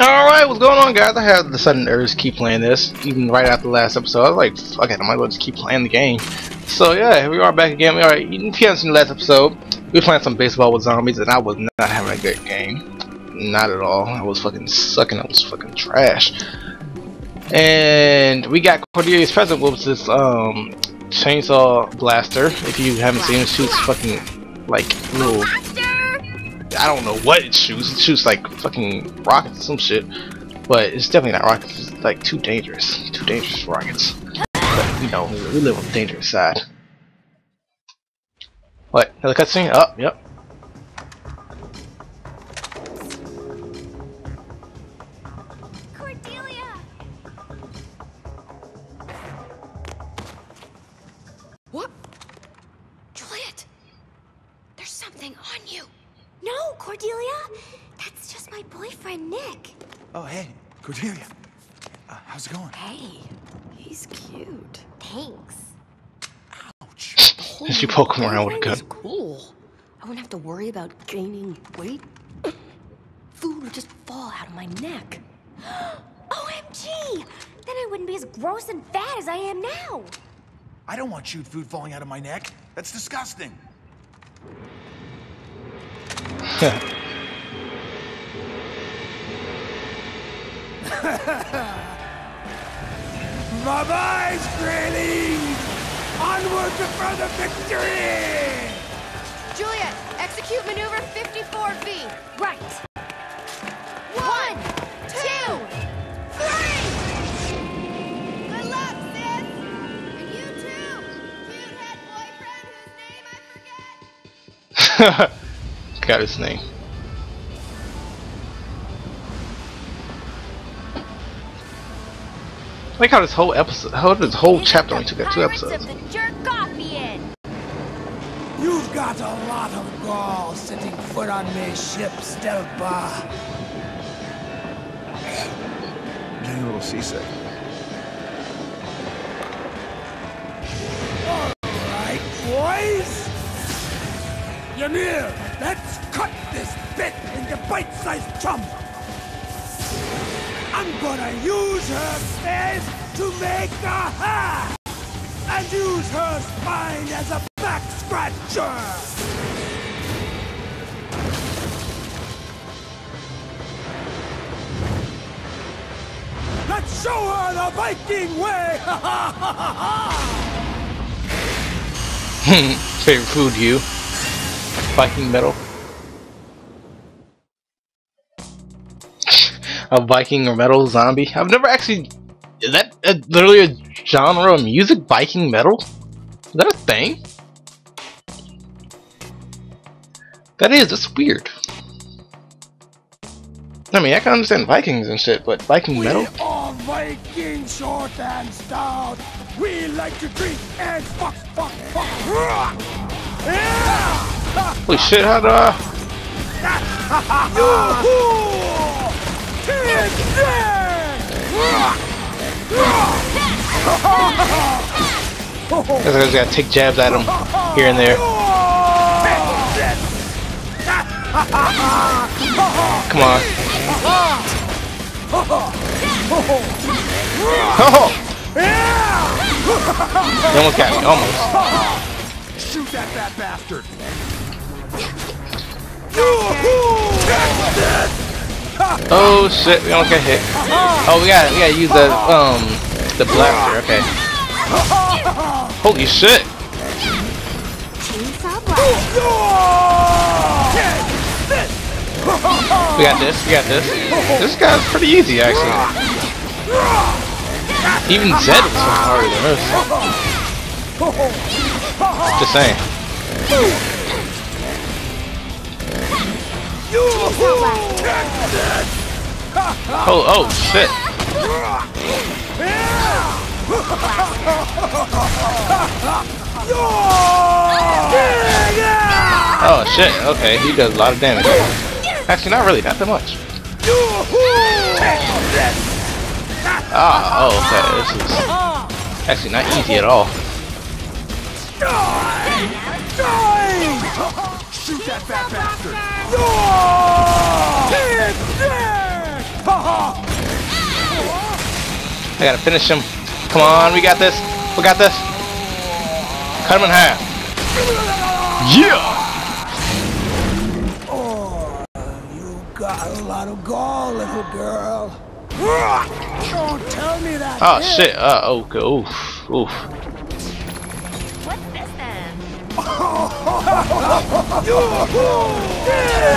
Alright, what's going on guys? I had the sudden urge to keep playing this, even right after the last episode. I was like, fuck it, I might as well just keep playing the game. So yeah, here we are back again. Alright, if you haven't seen the last episode, we were playing some baseball with zombies and I was not having a good game. Not at all. I was fucking sucking, I was fucking trash. And we got Cordelia's present, which is this um, chainsaw blaster. If you haven't seen it, shoots fucking like little I don't know what it shoots. It shoots like fucking rockets some shit. But it's definitely not rockets. It's like too dangerous. Too dangerous rockets. But you know, we live on the dangerous side. What? Another cutscene? Oh, yep. Boyfriend, Nick. Oh, hey, Cordelia. Uh, how's it going? Hey, he's cute. Thanks. Ouch. She poke him around with a gun. Cool. I wouldn't have to worry about gaining weight. Food would just fall out of my neck. OMG! Then I wouldn't be as gross and fat as I am now. I don't want chewed food falling out of my neck. That's disgusting. Bye-bye, Skrillex! Onward to further victory! Juliet, execute maneuver 54V. Right. One, two, three! Good luck, sis! And you too, cute head boyfriend whose name I forget. Got his name. Like how this whole episode, how this whole chapter only took like two Pirates episodes. of the Jerkovian. You've got a lot of gall setting foot on me ship, Stelpa. Getting a little seasick. Right, boys? Ymir, let's cut this bit into bite-sized chunks. I'm gonna use her face to make a hat! And use her spine as a back scratcher! Let's show her the Viking way! Hmm. Favorite food, you? Viking metal. A Viking or metal zombie. I've never actually. Is that uh, literally a genre of music? Viking metal? Is that a thing? That is. That's weird. I mean, I can understand Vikings and shit, but Viking metal? We are Viking short and stout. We like to drink and fuck, fuck, fuck. Yeah! Holy shit! How do I? I just gotta take jabs at him here and there. Come on. Oh! You almost got me. Almost. Shoot that fat bastard! Oh shit! We don't get hit. Oh, we gotta, we gotta use the um the blaster. Okay. Holy shit! We got this. We got this. This guy's pretty easy actually. Even Zed was harder than this. Just saying. Oh, oh shit. Oh shit, okay, he does a lot of damage. Actually, not really, not that much. Ah, oh, okay, this is actually not easy at all. Shoot that fat bastard! Take that! Ha ha I gotta finish him. Come on, we got this. We got this. Cut him in half. Yeah! You got a lot of gall, little girl. Don't tell me that. Oh shit. shit. Uh oh. okay, Oof. Oof. What's this then?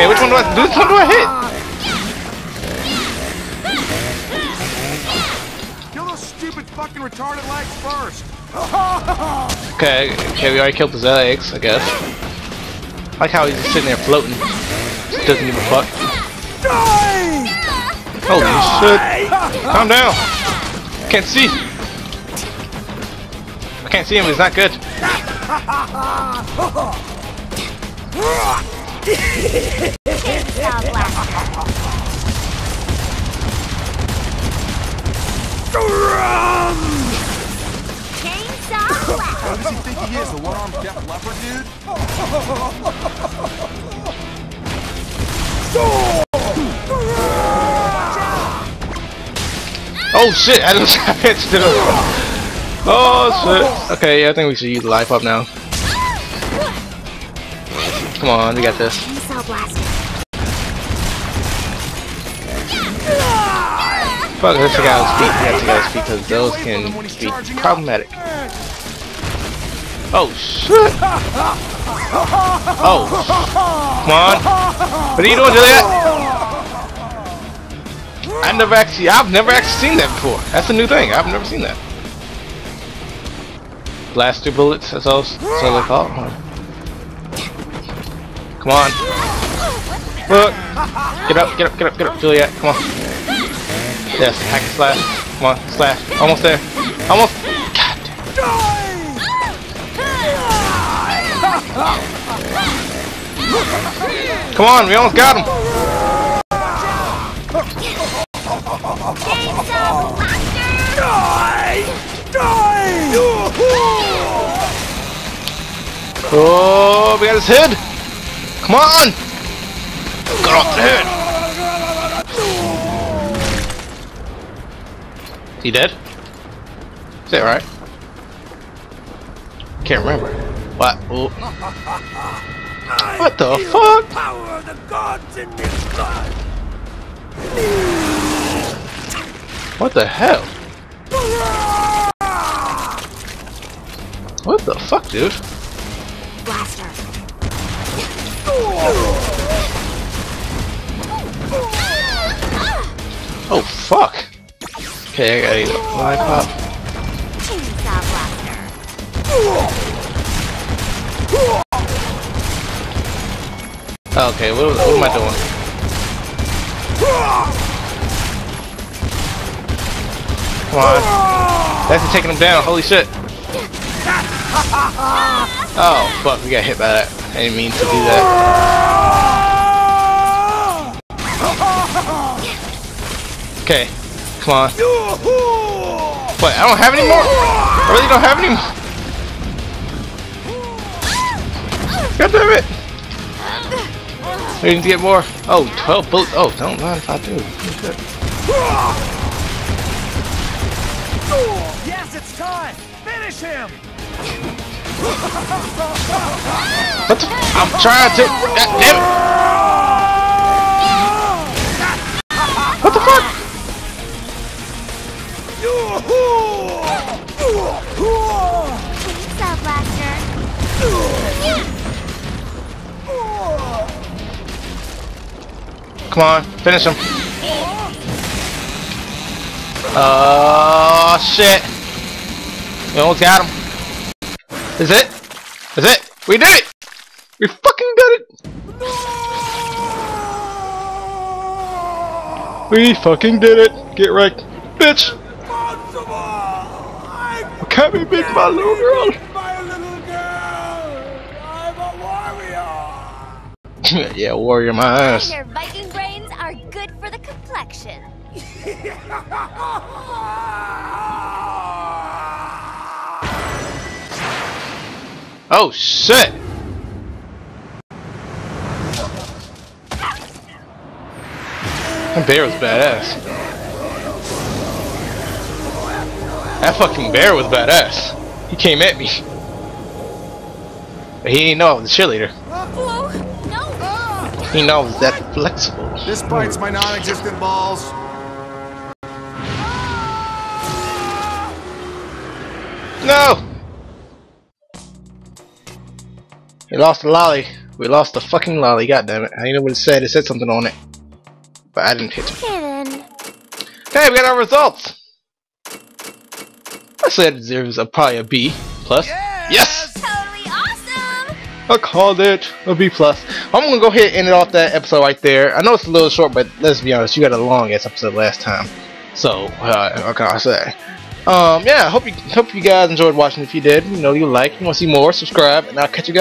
Okay, which one do I? Which one do I hit? Kill those stupid fucking retarded legs first. Okay. Okay, we already killed his legs, I guess. I like how he's just sitting there floating. Just doesn't give a fuck. Holy shit! Calm down. Can't see. I can't see him. He's not good. Chainsaw blaster. Chainsaw blaster. Who does he think he is? The one-armed deaf dude? Oh shit! I just got hit still. Oh shit. Okay, yeah, I think we should use the life up now. Come on, we got this. Fuck, let's take out his feet. We have to take out his because those can be problematic. Oh shit! Oh, come on! What are you doing, Juliet? I've never actually, I've never actually seen that before. That's a new thing. I've never seen that. Blaster bullets. That's all. That's all they call. Come on. Look. Get up. Get up. Get up. Get up, Juliet. Come on. Yes. Hack and slash. Come on. Slash. Almost there. Almost. God. Come on. We almost got him. Oh, we got his head. Come on. Cut off the head. He dead? Is that right? Can't remember. What? Oh. What the fuck? Power of the gods in this blood! What the hell? What the fuck, dude? Oh fuck. Okay, I gotta eat a lollipop. Chainsaw oh, blaster. Okay, what, what am I doing? Come on. That's taking him down. Holy shit. Oh, fuck. We got hit by that. I didn't mean to do that. Okay. Come on. What? I don't have any more? I really don't have any more. God damn it. We need to get more. Oh, 12 bullets. Oh, don't mind if I do. Yes, it's time! Finish him! What the? I'm trying to. God damn it. Come on, finish him. Oh shit! We almost got him. Is it? Is it? We did it! We fucking did it! We fucking did it! Get right, bitch! I'm Can't be big, my little girl. my little girl! I'm a warrior! yeah, warrior my ass. Oh shit! That bear was badass. That fucking bear was badass. He came at me. But he didn't know I was a cheerleader. Whoa! No! He knows I was that flexible. This bites my non-existent balls. No! We lost the lolly. We lost the fucking lolly, God damn it! I didn't know what it said. It said something on it. But I didn't hit it. Okay then. Hey, we got our results! I said there's a, probably a B plus. Yes! Totally awesome! I called it a B plus. I'm gonna go ahead and end it off that episode right there. I know it's a little short, but let's be honest, you got a long ass episode last time. So, uh, what can I say? Um, yeah, hope you hope you guys enjoyed watching. If you did, you know, you like, you want to see more, subscribe, and I'll catch you guys.